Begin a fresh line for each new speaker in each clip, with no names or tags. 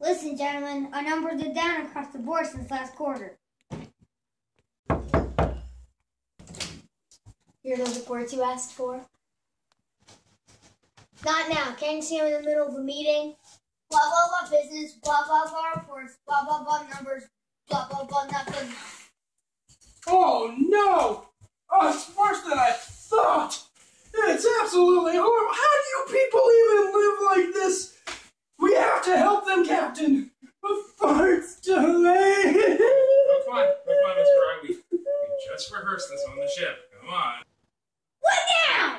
Listen, gentlemen, our numbers are down across the board since last quarter.
Here are those reports you asked for.
Not now. Can't you see I'm in the middle of a meeting? Blah, blah, blah business, blah, blah, blah reports, blah, blah, blah numbers, blah, blah, blah nothing.
Oh no! Oh, it's worse than I thought! It's absolutely horrible! How do you people even live like this? We have to help them, Captain! Before it's too late!
Oh, come on, come on, Mr. Wright. We, we just rehearsed this on the ship. Come on.
What now?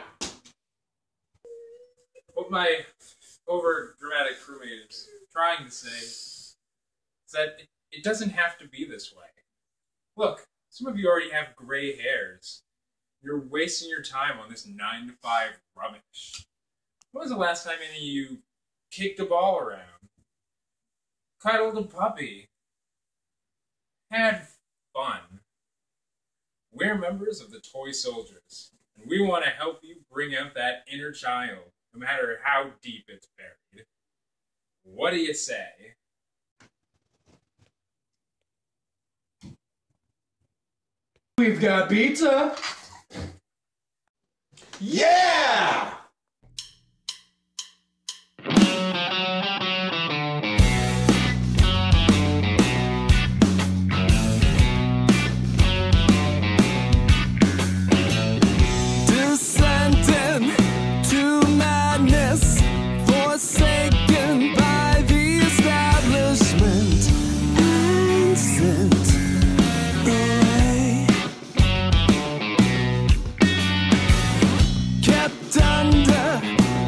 What my over dramatic crewmate is trying to say is that it, it doesn't have to be this way. Look, some of you already have gray hairs. You're wasting your time on this 9 to 5 rubbish. When was the last time any of you kicked a ball around? Cuddled a puppy? Had fun? We're members of the Toy Soldiers, and we want to help you bring out that inner child, no matter how deep it's buried. What do you say?
We've got pizza! Yeah!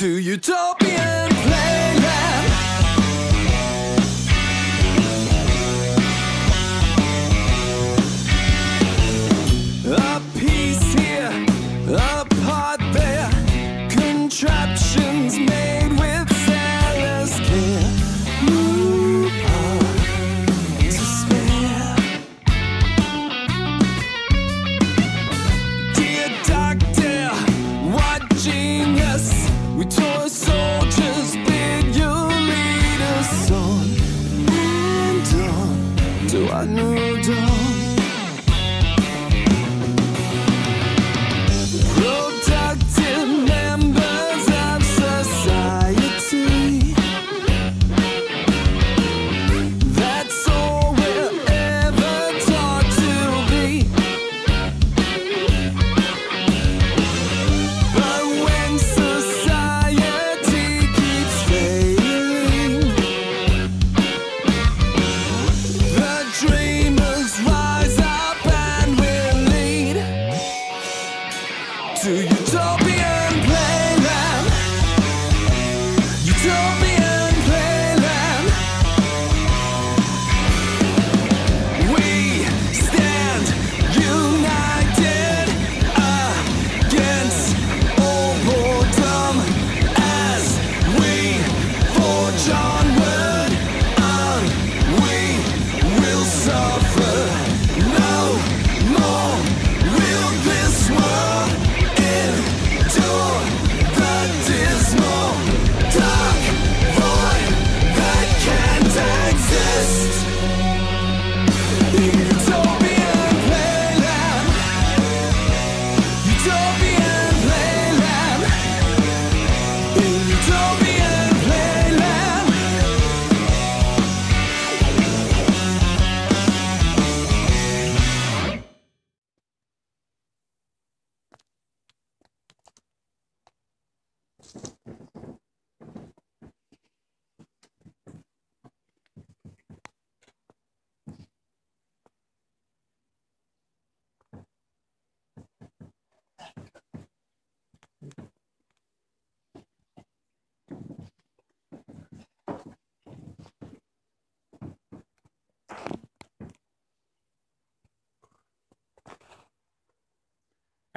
to utopian We toy to utopian playland. Utopian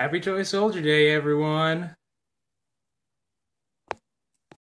Happy Toy Soldier Day, everyone.